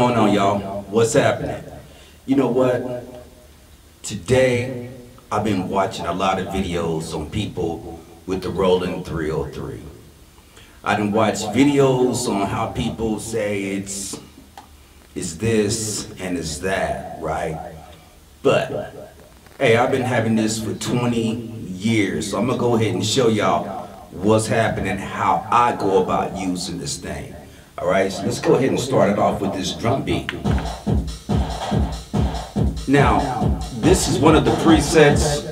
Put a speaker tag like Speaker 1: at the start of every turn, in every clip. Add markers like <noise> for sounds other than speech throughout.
Speaker 1: going on, y'all? What's happening? You know what? Today, I've been watching a lot of videos on people with the Roland 303. I done watched videos on how people say it's, it's this and it's that, right? But, hey, I've been having this for 20 years, so I'm gonna go ahead and show y'all what's happening, and how I go about using this thing. All right, so let's go ahead and start it off with this drum beat. Now, this is one of the presets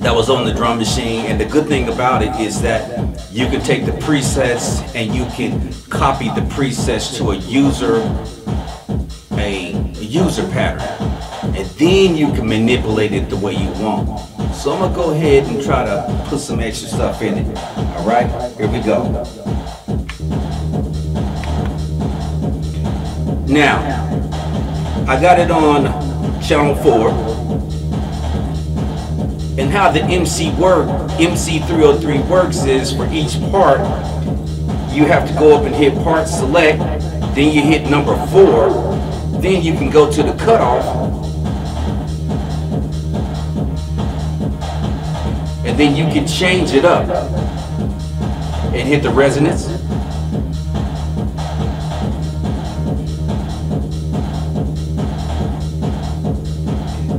Speaker 1: that was on the drum machine, and the good thing about it is that you can take the presets and you can copy the presets to a user, a, user pattern, and then you can manipulate it the way you want. So I'm gonna go ahead and try to put some extra stuff in it. All right, here we go. Now, I got it on channel 4. And how the MC work, MC303 works is for each part, you have to go up and hit part select, then you hit number 4, then you can go to the cutoff, and then you can change it up and hit the resonance.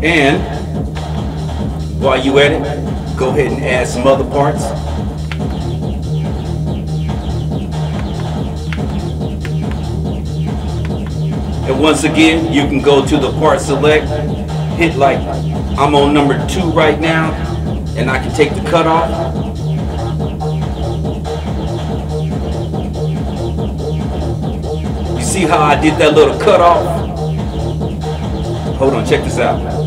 Speaker 1: And while you at it, go ahead and add some other parts. And once again, you can go to the part select, hit like, I'm on number two right now, and I can take the cutoff. You see how I did that little cutoff? Hold on, check this out.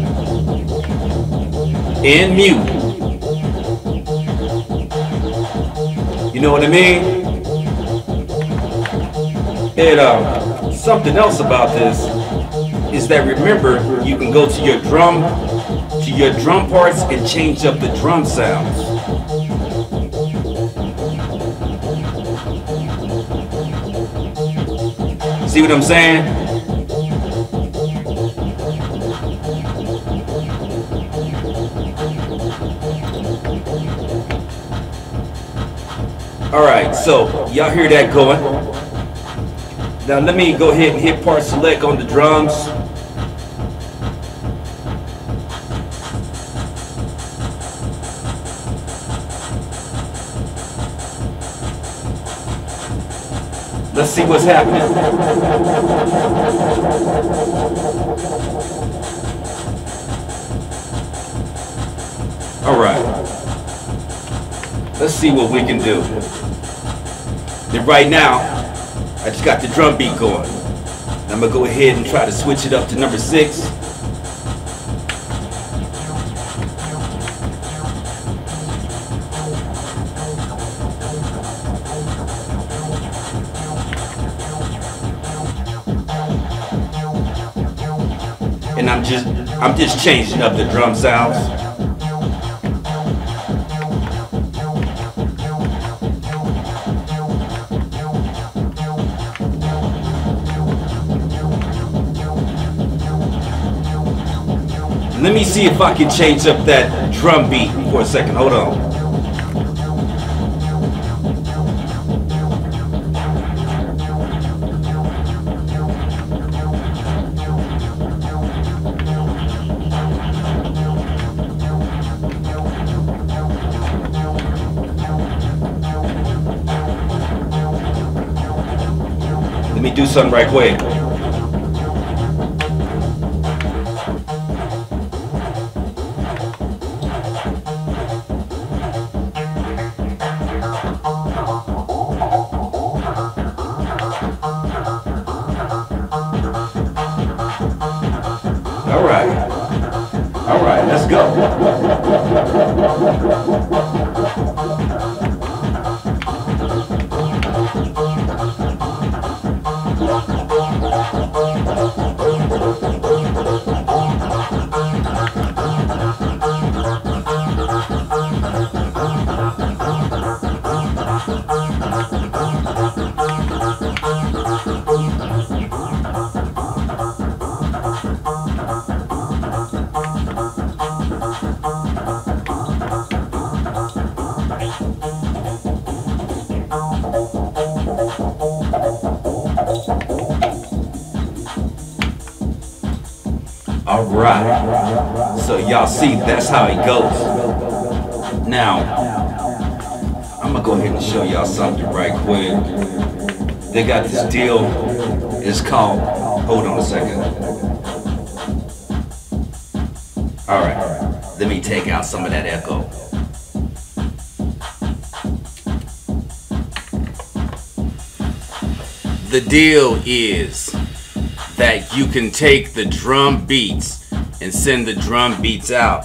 Speaker 1: And mute. You know what I mean? And uh, something else about this is that remember, you can go to your drum, to your drum parts and change up the drum sounds. See what I'm saying? All right, so y'all hear that going. Now let me go ahead and hit part select on the drums. Let's see what's happening. All right. Let's see what we can do. And right now, I just got the drum beat going. I'm gonna go ahead and try to switch it up to number six. And I'm just I'm just changing up the drum sounds. Let me see if I can change up that drum beat for a second. Hold on. Let me do something right quick. Thank <laughs> let's. Right. So y'all see, that's how it goes. Now, I'm gonna go ahead and show y'all something right quick. They got this deal. It's called. Hold on a second. All right. Let me take out some of that echo. The deal is that you can take the drum beats and send the drum beats out